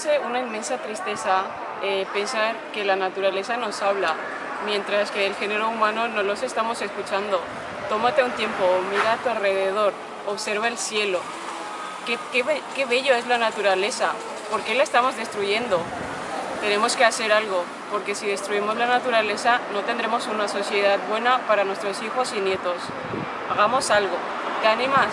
produce una inmensa tristeza eh, pensar que la naturaleza nos habla, mientras que el género humano no los estamos escuchando. Tómate un tiempo, mira a tu alrededor, observa el cielo. Qué, qué, qué bello es la naturaleza, ¿por qué la estamos destruyendo? Tenemos que hacer algo, porque si destruimos la naturaleza no tendremos una sociedad buena para nuestros hijos y nietos. Hagamos algo. ¿Te animas?